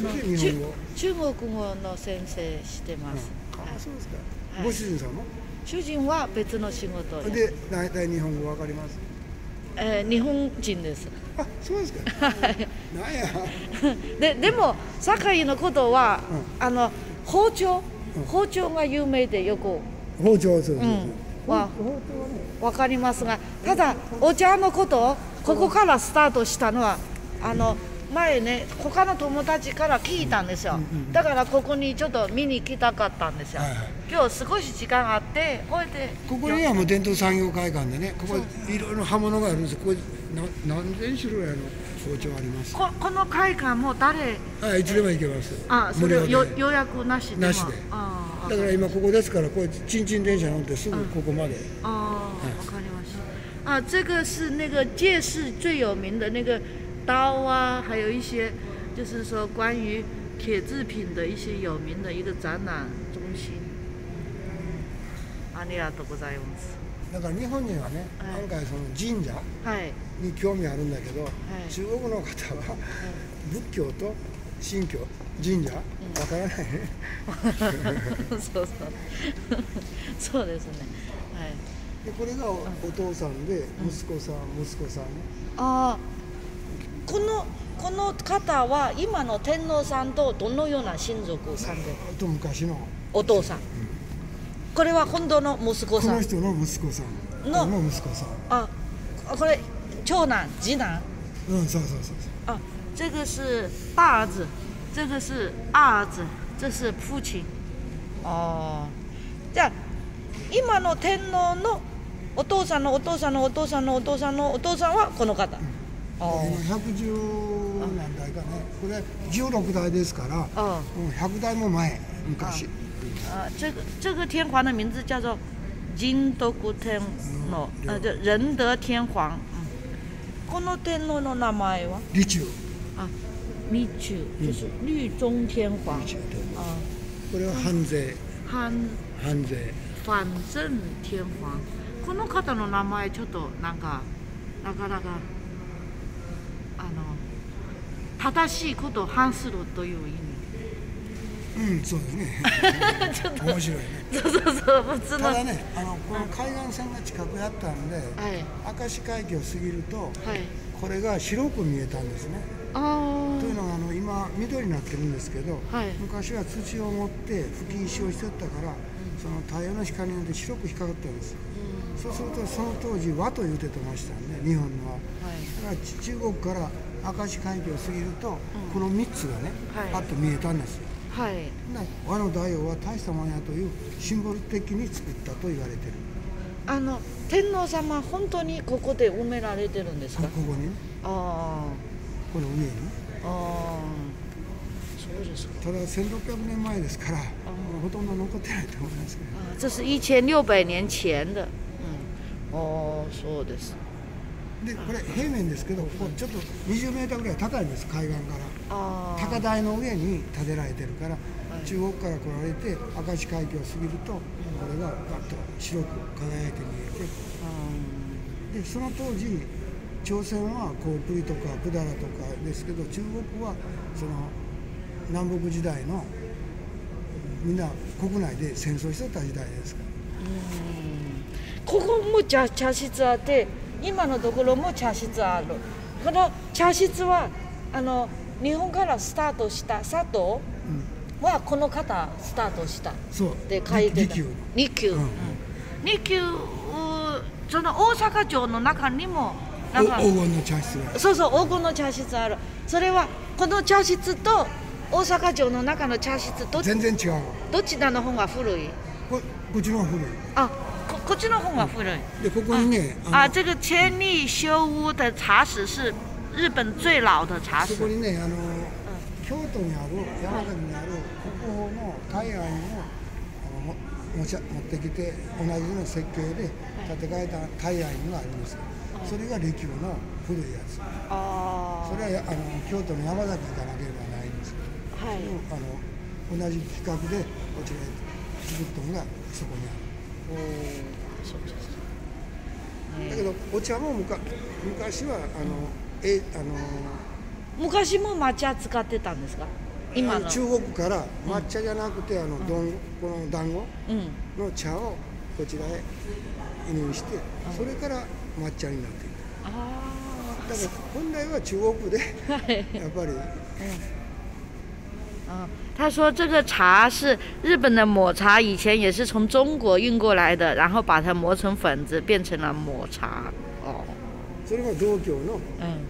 その中中国語の先生してます、あはい。そうですか、はい。ご主人様？主人は別の仕事で大体日本語わかります？えー日本人です。あそうですか。なんや。ででも堺のことは、あの包丁？包丁が有名でよく。包丁そうそうそう、うん。わ包丁はねわかりますがただお茶のことここからスタートしたのはあの前ね他の友達から聞いたんですよ、だからここにちょっと見に来たかったんですよ、はいはい。今日少し時間あってこうやってここにはもう伝統産業会館でねここいろいろ刃物があるんですよここな何千種類あの包丁あります。ここの会館も誰？はいいつでも行けます。あそれよ予約なしでも。なしで。だから今ここですからこれちんちん電車乗ってすぐここまで、哦，我看见了。啊，这个是那个借市最有名的那个刀啊，还有一些就是说关于铁制品的一些有名的一个展览中心。ありがとうございます。だから日本人はね、はい案外その神社はい。に興味あるんだけど、い中国の方は仏教と神教神社？わからないね、そうそう。そうですね。はい。でこれがおお父さんで息子さん、息子さんねああ、このこの方は今の天皇さんとどのような親族さんで？昔の。お父さん。これは本当の息子こさん。の人の息子さん。の？息子さん。啊，これ長男、次男？うんそうそうそうそう。啊，这个是大儿子，这个是二儿子，这是父亲。哦，じゃあ今の天皇のお父さんのお父さんのお父さんのお父さんのお父さんはこの方。哦今110何代かね。これ16代ですから、哦うん、100代も前昔、啊，这个这个天皇的名字叫做仁德国天皇，仁德天皇。嗯，この天皇の名前は？李中啊，密中，就是律宗天皇。これは藩税。反藩税。反正天皇。この方の名前ちょっとなんかなかなか正しいことを反するという意うんそうですね。味。ちょっと。面白いね。そうそうそう普通の。ただねあのこの海岸線が近くやったんで、はい。明石海峡を過ぎるとはい。これが白く見えたんですね。あというのがあの今緑になってるんですけど、はい。昔は土を持って吹き石をしてったから、その太陽の光によって白く光ったんです、そうするとその当時和と言うててましたんで日本のはあ、はい。だから中国から明石海峡を過ぎると、この3つがね、はい。パッと見えたんですよ。はい。で和の大王は大したもんやというシンボル的に作ったと言われてる。あの天皇様本当にここで埋められてるんですこか。こに？ねあこの上に？あ、ああ、そうですか。ただ1600年前ですから、ほとんど残ってないと思いますけど。啊，这是一千六百年前的。嗯，哦，そうです。でこれ平面ですけどここちょっと20メーターぐらい高いんです海岸から。高台の上に建てられてるから、中国から来られて明石海峡を過ぎると、これがバッと白く輝いて見えて。でその当時朝鮮はコープリとか百済とかですけど中国はその南北時代のみんな国内で戦争してた時代ですから。ここも茶茶室あって、今のところも茶室ある。この茶室はあの日本からスタートした佐藤はこの方スタートした。そう。で書いてた。利休の。利休、うん。うん。利休その大阪城の中にもなんかお黄金の茶室がそうそう黄金の茶室ある。それはこの茶室と大阪城の中の茶室ど全然違う。わどち？らの方が古いここっち？の方が古いあここっちの方が古い、でここにね啊，あの。这个千利休屋的茶室是日本最老的茶室。そこ。にねあの京都にある山形にある国宝の大安をあのも持ち持ってきて同じの設計で建て替えた大安があります。それが利休の古いやつ。あそれはあの京都の山崎行かなければないんです。けど、はい。あの同じ企画でこちらへ作ったのがそこにあおーそうでするだけどお茶も昔はあのえあの昔も抹茶使ってたんですか？今の。中国から抹茶じゃなくてあのどんこの団子うん。の茶をこちらへ輸入してそれから抹茶になっていくあだから本来は中国であ はい。やっぱり啊，他说这个茶是日本的抹茶，以前也是从中国运过来的，然后把它磨成粉子，变成了抹茶。哦，それも同郷の嗯，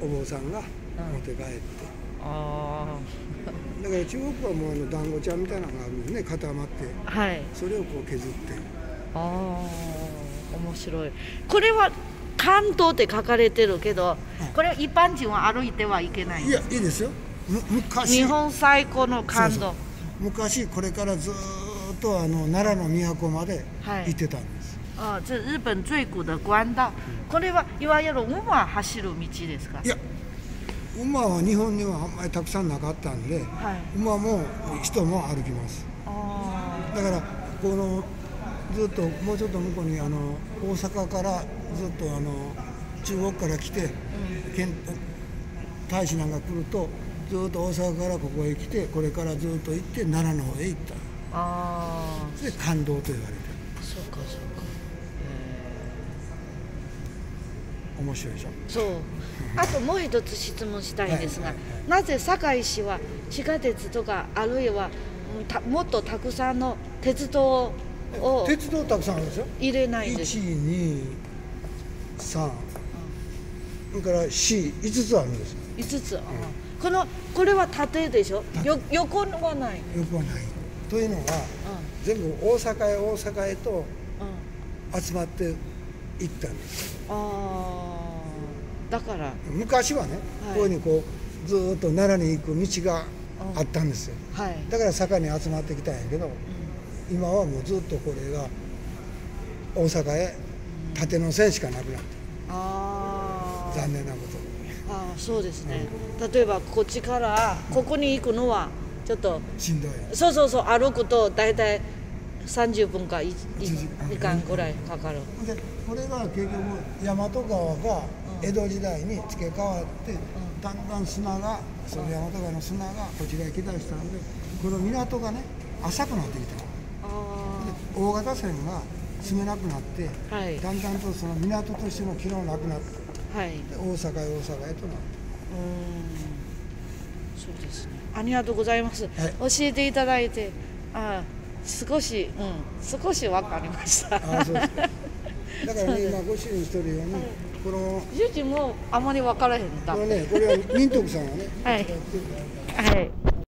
お坊さんが持って帰って哦，だから中国はもうあの団子茶みたいなのがあるんですね固まって。はい。それをこう削って。ああ、面白い。これは関東って書かれてるけど、これは一般人は歩いてはいけない？い。やいいですよ。む昔日本最古の関東。そうそう昔これからずーっとあの奈良の都まではい行ってたんです、あ、这日本最古的官道。これはいわゆる馬走る道ですか？い。や馬は日本にはあんまりたくさんなかったんではい。馬も人も歩きますあだからこのずっともうちょっと向こうにあの大阪からずっとあの中国から来て県大使なんか来るとずっと大阪からここへ来てこれからずっと行って奈良の方へ行った。あ、あで感動と言われて。あ、そうかそうか。面白いでしょ？そう。あともう一つ質問したいんですが、はいはいなぜ堺市は地下鉄とかあるいはもっとたくさんの鉄道を鉄道たくさんあるでしょ？入れないんです。123それから C5 つあるんですよ。五つ。このこれは縦でしょ？よ横はない。よくはないというのはう全部大阪へ大阪へとんうん。集まって行ったんですああ。だから。昔はね、はいこういうふうにこうずーっと奈良に行く道があったんですよはい。だから坂に集まってきたんやけど今はもうずっとこれが大阪へ縦の線しかなくなってああ。残念なことにああそうですね。例えばこっちからここに行くのはちょっと。しんどい。そうそうそう歩くと大体30分か 1, 一時間ぐらいかかる。でこれが結局大和川が江戸時代に付け替わって、だんだん砂がその大和川の砂がこちらへ来だしたのでこの港がね浅くなってきた大型船が住めなくなって、あはい。だんだんとその港としての機能なくなってはい。で大阪へ大阪へとなって。うーん。そうですね。ありがとうございます、はい。教えていただいてあ少しうん少し分かりました。ああそうですか。だからね今ご主人してるように、この主人もあまり分からへんだこれねこれは民徳さんはねはい。はい